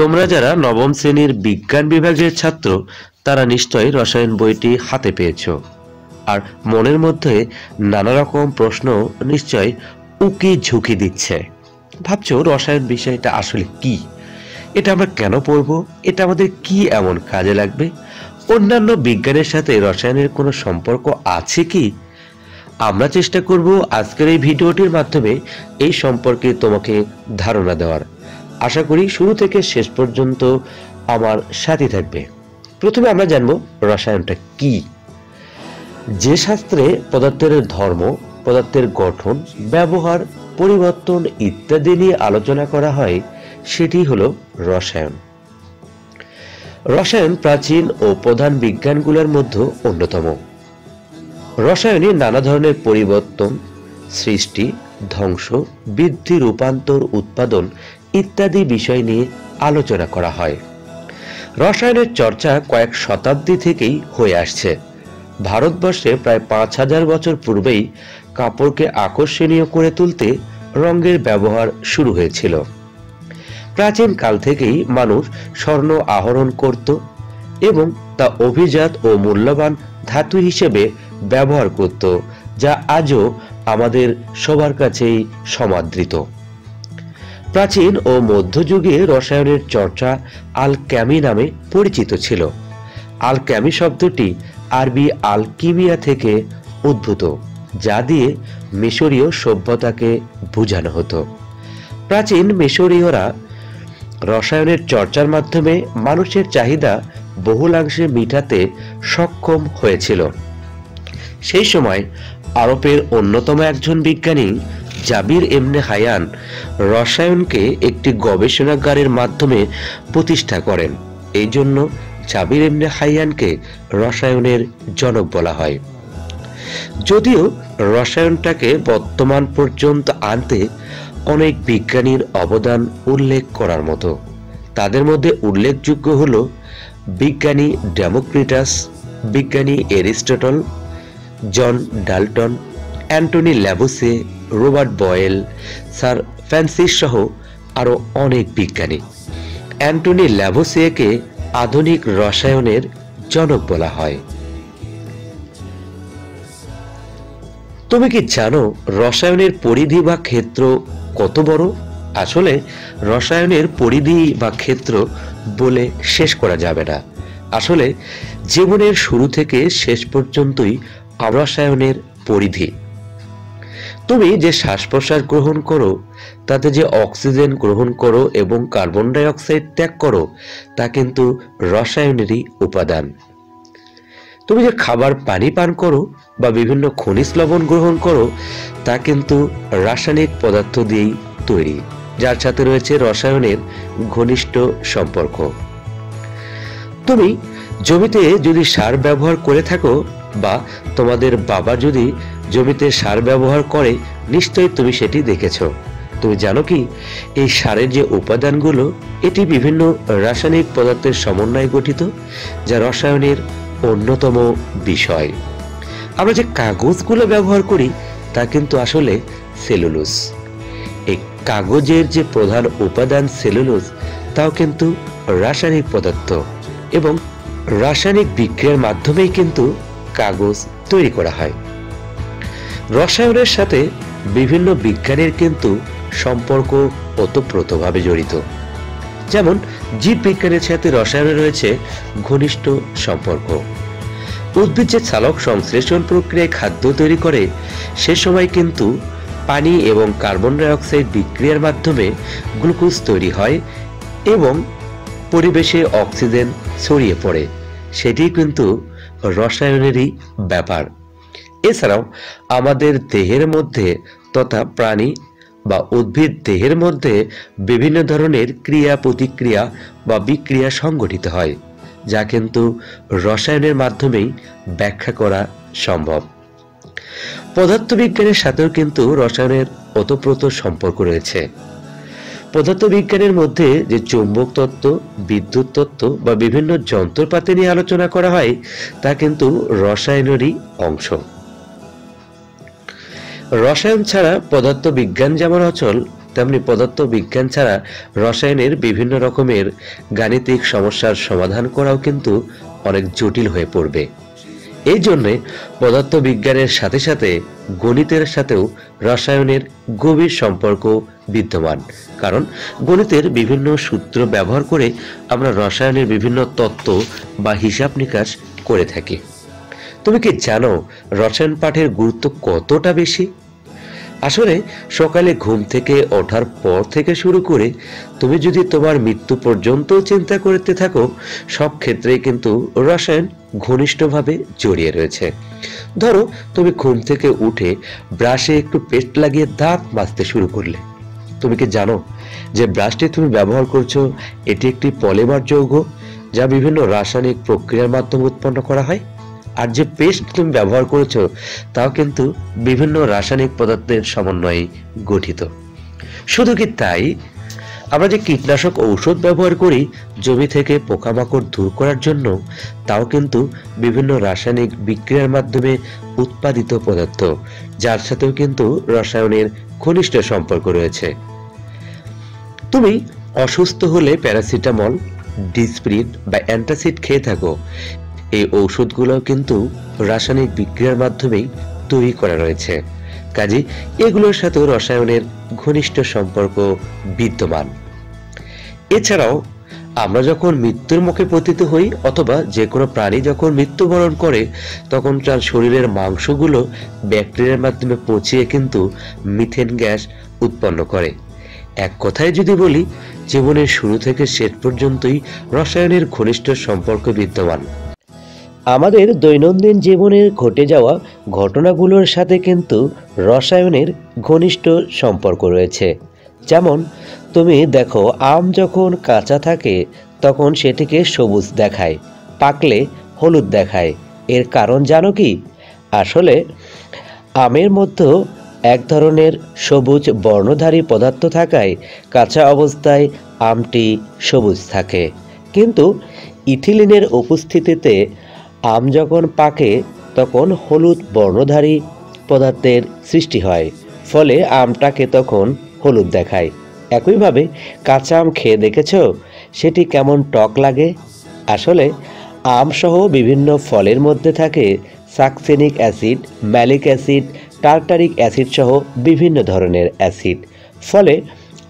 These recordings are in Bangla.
তোমরা যারা নবম শ্রেণির বিজ্ঞান বিভাগের ছাত্র, তারা নিশ্চয়ই রসায়ন বইটি হাতে পেয়েছ। আর মনের মধ্যে নানা রকম প্রশ্ন নিশ্চয় উকি ঝুঁকি দিচ্ছে। ভাবছ রসায়ন বিষয়টা আসলে কি? এটা আমরা কেন পড়ব? এটা আমাদের কি এমন কাজে লাগবে? অন্যান্য বিজ্ঞানের সাথে রসায়নের কোনো সম্পর্ক আছে কি? আমরা চেষ্টা করব আজকের এই ভিডিওটির মাধ্যমে এই সম্পর্কে তোমাকে ধারণা দেওয়ার। আশা করি শুরু থেকে শেষ পর্যন্ত আমার সাথে থাকবে। প্রথমে আমরা জানব রসায়নটা কি। যে শাস্ত্রে পদার্থের ধর্ম, পদার্থের গঠন, ব্যবহার, পরিবর্তন ইত্যাদি নিয়ে আলোচনা করা হয়, সেটি হলো রসায়ন। রসায়ন প্রাচীন ও প্রধান বিজ্ঞানগুলোর মধ্যে অন্যতম। রসায়নে নানা ধরনের পরিবর্তন, সৃষ্টি, ধ্বংস, বৃদ্ধি, রূপান্তর, উৎপাদন ইত্যাদি বিষয় নিয়ে আলোচনা করা হয়। রসায়নের চর্চা কয়েক শতাব্দী থেকেই হয়ে আসছে। ভারতবর্ষে প্রায় পাঁচ হাজার বছর পূর্বেই কাপড়কে আকর্ষণীয় করে তুলতে রঙের ব্যবহার শুরু হয়েছিল। প্রাচীন কাল থেকেই মানুষ স্বর্ণ আহরণ করত এবং তা অভিজাত ও মূল্যবান ধাতু হিসেবে ব্যবহার করত, যা আজও আমাদের সবার কাছেই সমাদৃত। প্রাচীন ও মধ্যযুগে রসায়নের চর্চা আলক্যামি নামে পরিচিত ছিল। আলক্যামি শব্দটি আরবি আলকিমিয়া থেকে উদ্ভূত, যা দিয়ে মিশরীয় সভ্যতাকে বোঝানো হতো। প্রাচীন মিশরীয়রা রসায়নের চর্চার মাধ্যমে মানুষের চাহিদা বহুলাংশে মিটাতে সক্ষম হয়েছিল। সেই সময় আরবের অন্যতম একজন বিজ্ঞানী জাবির এমনে হায়ান রসায়নকে একটি গবেষণাগারের মাধ্যমে প্রতিষ্ঠা করেন। এই জন্য জাবির এমনে হাইয়ানকে রসায়নের জনক বলা হয়। যদিও রসায়নটাকে বর্তমান পর্যন্ত আনতে অনেক বিজ্ঞানীর অবদান উল্লেখ করার মতো। তাদের মধ্যে উল্লেখযোগ্য হল বিজ্ঞানী ডেমোক্রিটাস, বিজ্ঞানী এরিস্টটল, জন ডালটন অ্যান্টনি ল্যাবোসে রোবার্ট বয়েল, স্যার ফ্যান্সিস সহ আরও অনেক বিজ্ঞানী। অ্যান্টনি ল্যাবোসেকে আধুনিক রসায়নের জনক বলা হয়। তুমি কি জানো রসায়নের পরিধি বা ক্ষেত্র কত বড়? আসলে রসায়নের পরিধি বা ক্ষেত্র বলে শেষ করা যাবে না। আসলে জীবনের শুরু থেকে শেষ পর্যন্তই রসায়নের পরিধি। তুমি যে শ্বাস প্রশ্বাস গ্রহণ করো, তাতে যে অক্সিজেন গ্রহণ করো এবং কার্বন ডাই অক্সাইড ত্যাগ করো, তা কিন্তু রসায়নেরই উপাদান। তুমি যে খাবার পানি পান করো বা বিভিন্ন খনিজ লবণ গ্রহণ করো, তা কিন্তু রাসায়নিক পদার্থ দিয়েই তৈরি, যার সাথে রয়েছে রসায়নের ঘনিষ্ঠ সম্পর্ক। তুমি জমিতে যদি সার ব্যবহার করে থাকো বা তোমাদের বাবা যদি জমিতে সার ব্যবহার করে নিশ্চয়ই তুমি সেটি দেখেছ। তুমি জানো কি, এই সারের যে উপাদানগুলো, এটি বিভিন্ন রাসায়নিক পদার্থের সমন্বয়ে গঠিত, যা রসায়নের অন্যতম বিষয়। আমরা যে কাগজগুলো ব্যবহার করি, তা কিন্তু আসলে সেলুলোস এই কাগজের যে প্রধান উপাদান সেলুলোস তাও কিন্তু রাসায়নিক পদার্থ এবং রাসায়নিক বিক্রিয়ার মাধ্যমেই কিন্তু কাগজ তৈরি করা হয়। রসায়নের সাথে বিভিন্ন বিজ্ঞানের কিন্তু সম্পর্ক ওতপ্রোতভাবে জড়িত। যেমন জীব বিজ্ঞানের সাথে রসায়নের রয়েছে ঘনিষ্ঠ সম্পর্ক। উদ্ভিদ যে চালক সংশ্লেষণ প্রক্রিয়ায় খাদ্য তৈরি করে, সে সময় কিন্তু পানি এবং কার্বন ডাইঅক্সাইড বিক্রিয়ার মাধ্যমে গ্লুকোজ তৈরি হয় এবং পরিবেশে অক্সিজেন ছড়িয়ে পড়ে। সেটি কিন্তু রসায়নেরই ব্যাপার। এছাড়াও আমাদের দেহের মধ্যে তথা প্রাণী বা উদ্ভিদ দেহের মধ্যে বিভিন্ন ধরনের ক্রিয়া প্রতিক্রিয়া বা বিক্রিয়া সংগঠিত হয়, যা কিন্তু রসায়নের মাধ্যমেই ব্যাখ্যা করা সম্ভব। পদার্থবিজ্ঞানের সাথেও কিন্তু রসায়নের ওতপ্রোত সম্পর্ক রয়েছে। পদার্থবিজ্ঞানের মধ্যে যে চৌম্বক তত্ত্ব, বিদ্যুৎ তত্ত্ব বা বিভিন্ন যন্ত্রপাতি নিয়ে আলোচনা করা হয়, তা কিন্তু রসায়নেরই অংশ। রসায়ন ছাড়া পদার্থ বিজ্ঞান যেমন অচল, তেমনি পদার্থ বিজ্ঞান ছাড়া রসায়নের বিভিন্ন রকমের গাণিতিক সমস্যার সমাধান করাও কিন্তু অনেক জটিল হয়ে পড়বে। এই জন্যে পদার্থ বিজ্ঞানের সাথে সাথে গণিতের সাথেও রসায়নের গভীর সম্পর্ক বিদ্যমান। কারণ গণিতের বিভিন্ন সূত্র ব্যবহার করে আমরা রসায়নের বিভিন্ন তত্ত্ব বা হিসাব নিকাশ করে থাকি। তুমি কি জানো রসায়ন পাঠের গুরুত্ব কতটা বেশি? আসলে সকালে ঘুম থেকে ওঠার পর থেকে শুরু করে তুমি যদি তোমার মৃত্যু পর্যন্ত চিন্তা করতে থাকো, সব ক্ষেত্রেই কিন্তু রসায়ন ঘনিষ্ঠভাবে জড়িয়ে রয়েছে। ধরো, তুমি ঘুম থেকে উঠে ব্রাশে একটু পেস্ট লাগিয়ে দাঁত মাজতে শুরু করলে। তুমি কি জানো যে ব্রাশটি তুমি ব্যবহার করছ, এটি একটি পলিমার যৌগ, যা বিভিন্ন রাসায়নিক প্রক্রিয়ার মাধ্যমে উৎপন্ন করা হয়? আর যে পেস্ট তুমি ব্যবহার করেছ, তাও কিন্তু বিভিন্ন রাসায়নিক পদার্থের সমন্বয়ে গঠিত। শুধু কি তাই? আমরা যে কীটনাশক ঔষধ ব্যবহার করি, জমি থেকে পোকামাকড় দূর করার জন্য, তাও কিন্তু বিভিন্ন রাসায়নিক বিক্রিয়ার মাধ্যমে উৎপাদিত পদার্থ, যার সাথেও কিন্তু রসায়নের ঘনিষ্ঠ সম্পর্ক রয়েছে। তুমি অসুস্থ হলে প্যারাসিটামল ডিসপ্রিন বা অ্যান্টাসিড খেয়ে থাকো এই ঔষধগুলো কিন্তু রাসায়নিক বিক্রিয়ার মাধ্যমেই তৈরি করা রয়েছে। কাজে এগুলোর সাথেও রসায়নের ঘনিষ্ঠ সম্পর্ক বিদ্যমান। এছাড়াও আমরা যখন মৃত্যুর মুখে পতিত হই অথবা যে কোনো প্রাণী যখন মৃত্যুবরণ করে, তখন তার শরীরের মাংসগুলো ব্যাকটেরিয়ার মাধ্যমে পচিয়ে কিন্তু মিথেন গ্যাস উৎপন্ন করে। এক কথায় যদি বলি, জীবনের শুরু থেকে শেষ পর্যন্তই রসায়নের ঘনিষ্ঠ সম্পর্ক বিদ্যমান। আমাদের দৈনন্দিন জীবনের ঘটে যাওয়া ঘটনাগুলোর সাথে কিন্তু রসায়নের ঘনিষ্ঠ সম্পর্ক রয়েছে। যেমন, তুমি দেখো, আম যখন কাঁচা থাকে, তখন সেটিকে সবুজ দেখায়, পাকলে হলুদ দেখায়। এর কারণ জানো কি? আসলে, আমের মধ্যেও এক ধরনের সবুজ বর্ণধারী পদার্থ থাকায় কাঁচা অবস্থায় আমটি সবুজ থাকে। কিন্তু ইথিলিনের উপস্থিতিতে আম যখন পাকে, তখন হলুদ বর্ণধারী পদার্থের সৃষ্টি হয়, ফলে আমটাকে তখন হলুদ দেখায়। একইভাবে কাঁচা আম খেয়ে দেখেছ? সেটি কেমন টক লাগে? আসলে, আমসহ বিভিন্ন ফলের মধ্যে থাকে succinic acid, malic acid, tartaric acid সহ বিভিন্ন ধরনের অ্যাসিড, ফলে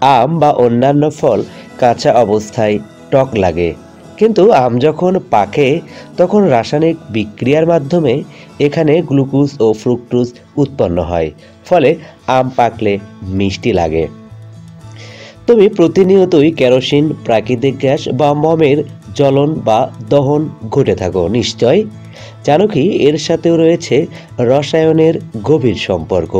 আম বা অন্যান্য ফল কাঁচা অবস্থায় টক লাগে। কিন্তু আম যখন পাকে, তখন রাসায়নিক বিক্রিয়ার মাধ্যমে এখানে গ্লুকোজ ও ফ্রুক্টোজ উৎপন্ন হয়, ফলে আম পাকলে মিষ্টি লাগে। তুমি প্রতিনিয়তই কেরোসিন, প্রাকৃতিক গ্যাস বা মমের জ্বলন বা দহন ঘটে থাকো, নিশ্চয়? জানো কি, এর সাথেও রয়েছে রসায়নের গভীর সম্পর্ক।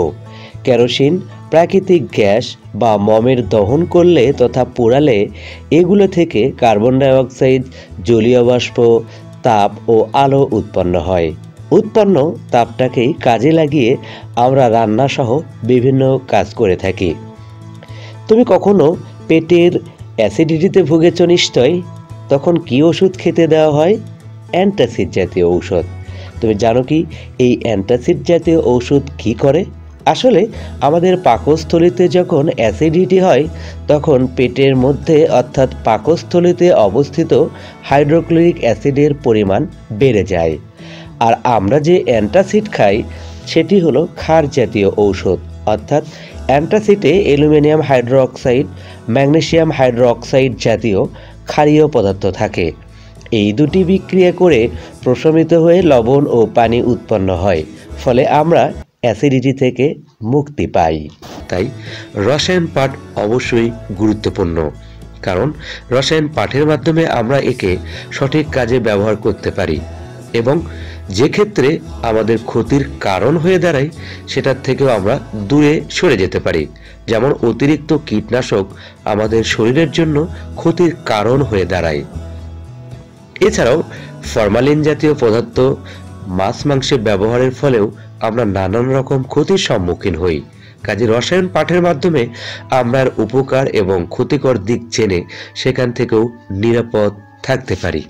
কেরোসিন প্রাকৃতিক গ্যাস বা মমের দহন করলে তথা পোড়ালে এগুলো থেকে কার্বন ডাইঅক্সাইড, জলীয় বাষ্প, তাপ ও আলো উৎপন্ন হয়। উৎপন্ন তাপটাকেই কাজে লাগিয়ে আমরা রান্নাসহ বিভিন্ন কাজ করে থাকি। তুমি কখনো পেটের অ্যাসিডিটিতে ভুগেছ নিশ্চয়? তখন কি ওষুধ খেতে দেওয়া হয়? অ্যান্টাসিড জাতীয় ঔষধ। তুমি জানো কি এই অ্যান্টাসিড জাতীয় ঔষধ কি করে? আসলে আমাদের পাকস্থলিতে যখন অ্যাসিডিটি হয়, তখন পেটের মধ্যে অর্থাৎ পাকস্থলিতে অবস্থিত হাইড্রোক্লোরিক অ্যাসিডের পরিমাণ বেড়ে যায়। আর আমরা যে অ্যান্টাসিড খাই, সেটি হলো ক্ষার জাতীয় ঔষধ, অর্থাৎ অ্যান্টাসিডে অ্যালুমিনিয়াম হাইড্রোক্সাইড, ম্যাগনেসিয়াম হাইড্রোক্সাইড জাতীয় ক্ষারীয় পদার্থ থাকে। এই দুটি বিক্রিয়া করে প্রশমিত হয়ে লবণ ও পানি উৎপন্ন হয়। ফলে আমরা অ্যাসিডিটি থেকে মুক্তি পাই। তাই রসায়ন পাঠ অবশ্যই গুরুত্বপূর্ণ, কারণ রসায়ন পাঠের মাধ্যমে আমরা একে সঠিক কাজে ব্যবহার করতে পারি এবং যে ক্ষেত্রে আমাদের ক্ষতির কারণ হয়ে দাঁড়ায়, সেটার থেকেও আমরা দূরে সরে যেতে পারি। যেমন অতিরিক্ত কীটনাশক আমাদের শরীরের জন্য ক্ষতির কারণ হয়ে দাঁড়ায়। এছাড়াও ফরমালিন জাতীয় পদার্থ মাছ মাংসে ব্যবহারের ফলেও আমরা নানান রকম ক্ষতির সম্মুখীন হই। কাজে রসায়ন পাঠের মাধ্যমে আমরা উপকার এবং ক্ষতিকর দিক জেনে সেখান থেকেও নিরাপদ থাকতে পারি।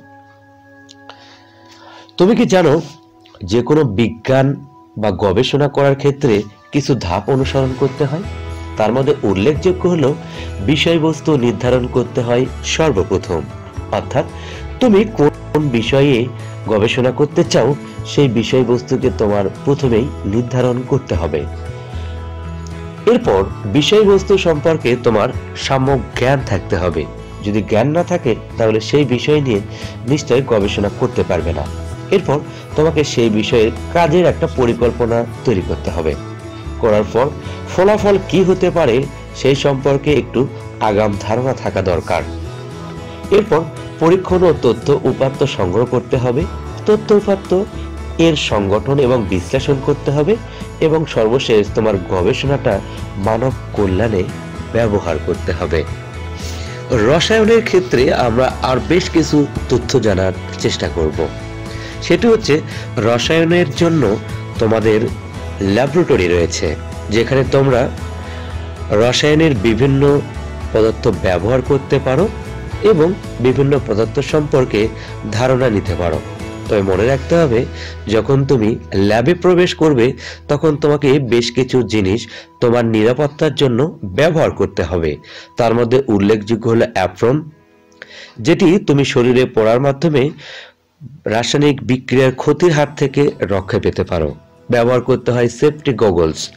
তুমি কি জানো যে কোনো বিজ্ঞান বা গবেষণা করার ক্ষেত্রে কিছু ধাপ অনুসরণ করতে হয়? তার মধ্যে উল্লেখযোগ্য হলো, বিষয়বস্তু নির্ধারণ করতে হয় সর্বপ্রথম। অর্থাৎ তুমি কোন বিষয়ে গবেষণা করতে চাও, সেই বিষয়বস্তুকে তোমার প্রথমেই নির্ধারণ করতে হবে। এরপর বিষয়বস্তু সম্পর্কে তোমার সাম্যক জ্ঞান থাকতে হবে। যদি জ্ঞান না থাকে, তাহলে সেই বিষয় নিয়ে নিশ্চয় গবেষণা করতে পারবে না। এরপর তোমাকে সেই বিষয়ে কাজের একটা পরিকল্পনা তৈরি করতে হবে। করার পর ফলাফল কি হতে পারে, সেই সম্পর্কে একটু আগাম ধারণা থাকা দরকার। এরপর পরীক্ষণ ও তথ্য উপাত্ত সংগ্রহ করতে হবে। তথ্য উপাত্ত এর সংগঠন এবং বিশ্লেষণ করতে হবে এবং সর্বশেষ তোমার গবেষণাটা মানব কল্যাণে ব্যবহার করতে হবে। রসায়নের ক্ষেত্রে আমরা আর বেশ কিছু তথ্য জানার চেষ্টা করব। সেটি হচ্ছে রসায়নের জন্য তোমাদের ল্যাবরেটরি রয়েছে, যেখানে তোমরা রসায়নের বিভিন্ন পদার্থ ব্যবহার করতে পারো এবং বিভিন্ন পদার্থ সম্পর্কে ধারণা নিতে পারো। তবে মনে রাখতে হবে, যখন তুমি ল্যাবে প্রবেশ করবে, তখন তোমাকে বেশ কিছু জিনিস তোমার নিরাপত্তার জন্য ব্যবহার করতে হবে। তার মধ্যে উল্লেখযোগ্য হলো অ্যাপ্রন, যেটি তুমি শরীরে পড়ার মাধ্যমে রাসায়নিক বিক্রিয়ার ক্ষতির হাত থেকে রক্ষা পেতে পারো। ব্যবহার করতে হয় সেফটি গগলস।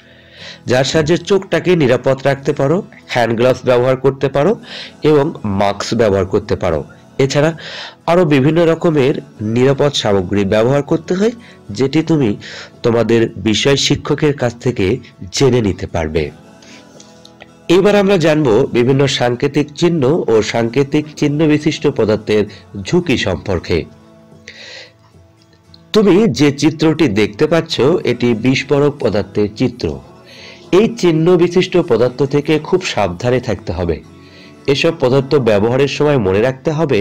যার সাহায্যে চোখটাকে নিরাপদ রাখতে পারো, হ্যান্ড গ্লাভস ব্যবহার করতে পারো এবং মাস্ক ব্যবহার করতে পারো। এছাড়া আরও বিভিন্ন রকমের নিরাপদ সামগ্রী ব্যবহার করতে হয়, যেটি তুমি তোমাদের বিষয় শিক্ষকের কাছ থেকে জেনে নিতে পারবে। এবার আমরা জানব বিভিন্ন সাংকেতিক চিহ্ন ও সাংকেতিক চিহ্ন বিশিষ্ট পদার্থের ঝুঁকি সম্পর্কে। তুমি যে চিত্রটি দেখতে পাচ্ছ, এটি বিস্ফোরক পদার্থের চিত্র। এই চিহ্ন বিশিষ্ট পদার্থ থেকে খুব সাবধানে থাকতে হবে। এসব পদার্থ ব্যবহারের সময় মনে রাখতে হবে,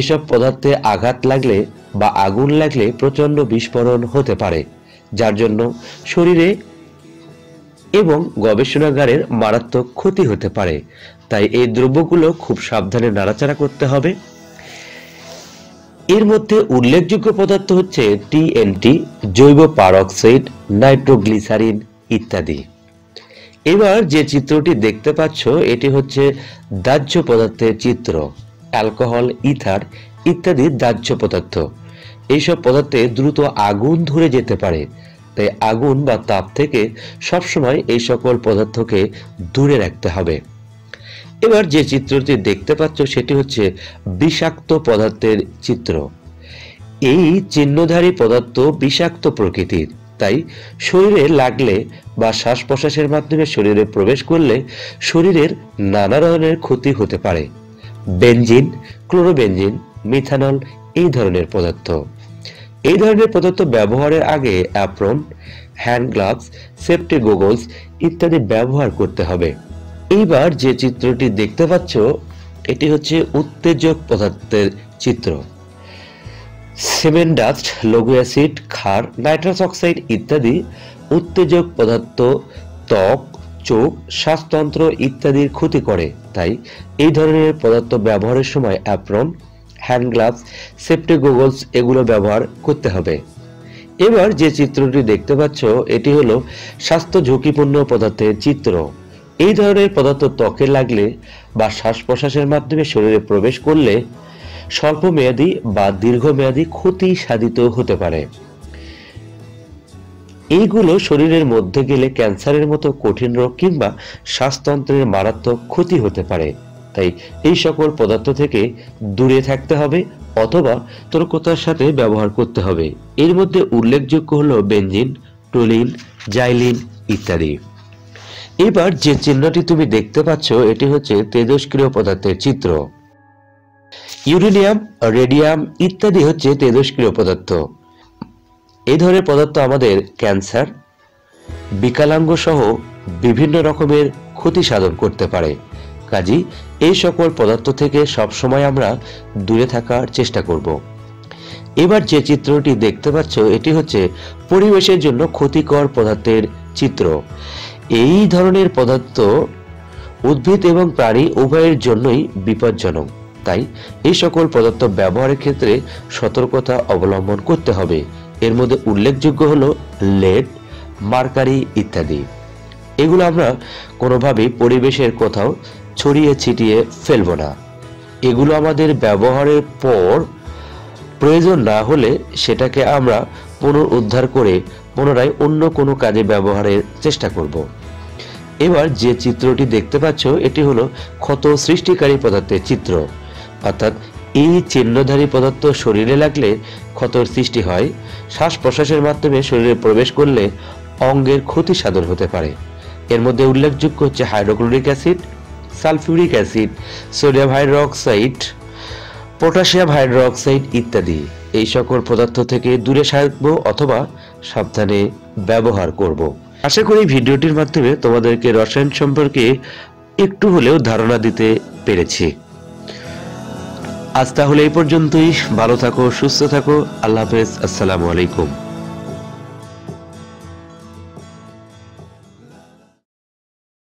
এসব পদার্থে আঘাত লাগলে বা আগুন লাগলে প্রচণ্ড বিস্ফোরণ হতে পারে, যার জন্য শরীরে এবং গবেষণাগারের মারাত্মক ক্ষতি হতে পারে। তাই এই দ্রব্যগুলো খুব সাবধানে নাড়াচাড়া করতে হবে। এর মধ্যে উল্লেখযোগ্য পদার্থ হচ্ছে টিএনটি জৈব পারক্সাইড, নাইট্রোগ্লিসারিন ইত্যাদি। এবার যে চিত্রটি দেখতে পাচ্ছ, এটি হচ্ছে দাহ্য পদার্থের চিত্র। অ্যালকোহল, ইথার ইত্যাদি দাহ্য পদার্থ। এইসব পদার্থে দ্রুত আগুন ধরে যেতে পারে। তাই আগুন বা তাপ থেকে সবসময় এই সকল পদার্থকে দূরে রাখতে হবে। এবার যে চিত্রটি দেখতে পাচ্ছ, সেটি হচ্ছে বিষাক্ত পদার্থের চিত্র। এই চিহ্নধারী পদার্থ বিষাক্ত প্রকৃতির। তাই শরীরে লাগলে বা শ্বাস প্রশ্বাসের মাধ্যমে শরীরে প্রবেশ করলে শরীরের নানা ধরনের ক্ষতি হতে পারে। বেঞ্জিন ক্লোরোবেনজিন, মিথানল এই ধরনের পদার্থ। এই ধরনের পদার্থ ব্যবহারের আগে apron, hand gloves, safety goggles ইত্যাদি ব্যবহার করতে হবে। এইবার যে চিত্রটি দেখতে পাচ্ছ, এটি হচ্ছে উত্তেজক পদার্থের চিত্র। সিমেন্ট ডাস্ট লঘু অ্যাসিড, ক্ষার, নাইট্রাস অক্সাইড ইত্যাদি উত্তেজক পদার্থ, ত্বক, চোখ, শ্বাসতন্ত্র ইত্যাদির ক্ষতি করে। তাই এই ধরনের পদার্থ ব্যবহারের সময় apron, hand gloves, safety goggles এগুলো ব্যবহার করতে হবে। এবার যে চিত্রটি দেখতে পাচ্ছ, এটি হলো স্বাস্থ্য ঝুঁকিপূর্ণ পদার্থের চিত্র। এই ধরনের পদার্থ ত্বকে লাগলে বা শ্বাস প্রশ্বাসের মাধ্যমে শরীরে প্রবেশ করলে স্বল্পমেয়াদী বা দীর্ঘমেয়াদী ক্ষতি সাধিত হতে পারে। এইগুলো শরীরের মধ্যে গেলে ক্যান্সারের মতো কঠিন রোগ কিংবা শ্বাসতন্ত্রের মারাত্মক ক্ষতি হতে পারে। তাই এই সকল পদার্থ থেকে দূরে থাকতে হবে অথবা তর্কতার সাথে ব্যবহার করতে হবে। এর মধ্যে উল্লেখযোগ্য হলো বেঞ্জিন টোলিন, জাইলিন ইত্যাদি। এবার যে চিহ্নটি তুমি দেখতে পাচ্ছ, এটি হচ্ছে তেজস্ক্রিয় পদার্থের চিত্র। ইউরেনিয়াম, রেডিয়াম ইত্যাদি হচ্ছে তেজস্ক্রিয় পদার্থ। এই ধরনের পদার্থ আমাদের ক্যান্সার বিকলাঙ্গ সহ বিভিন্ন রকমের ক্ষতি সাধন করতে পারে। কাজী এই সকল পদার্থ থেকে সবসময় আমরা দূরে থাকার চেষ্টা করব। এবার যে চিত্রটি দেখতে পাচ্ছ, এটি হচ্ছে পরিবেশের জন্য ক্ষতিকর পদার্থের চিত্র। এই ধরনের পদার্থ উদ্ভিদ এবং প্রাণী উভয়ের জন্যই বিপজ্জনক। তাই এই সকল পদার্থ ব্যবহারের ক্ষেত্রে সতর্কতা অবলম্বন করতে হবে। এর মধ্যে উল্লেখযোগ্য হলো লেড, মার্কারি ইত্যাদি। এগুলো আমরা কোনোভাবেই পরিবেশের কোথাও ছড়িয়ে ছিটিয়ে ফেলব না। এগুলো আমাদের ব্যবহারের পর প্রয়োজন না হলে সেটাকে আমরা পুনরুদ্ধার করে পুনরায় অন্য কোনো কাজে ব্যবহারের চেষ্টা করব। এবার যে চিত্রটি দেখতে পাচ্ছ, এটি হলো ক্ষত সৃষ্টিকারী পদার্থের চিত্র। অর্থাৎ এই চিহ্নধারী পদার্থ শরীরে লাগলে ক্ষতর সৃষ্টি হয়। শ্বাস প্রশ্বাসের মাধ্যমে শরীরে প্রবেশ করলে অঙ্গের ক্ষতি সাধন হতে পারে। এর মধ্যে উল্লেখযোগ্য হচ্ছে hydrochloric acid, sulphuric acid, sodium hydroxide, potassium hydroxide ইত্যাদি। এই সকল পদার্থ থেকে দূরে থাকব অথবা সাবধানে ব্যবহার করব। আশা করি ভিডিওটির মাধ্যমে তোমাদেরকে রসায়ন সম্পর্কে একটু হলেও ধারণা দিতে পেরেছি। আজ তাহলে এই পর্যন্তই। ভালো থাকো সুস্থ থাকো। আল্লাহ হাফেজ। আসসালামু আলাইকুম।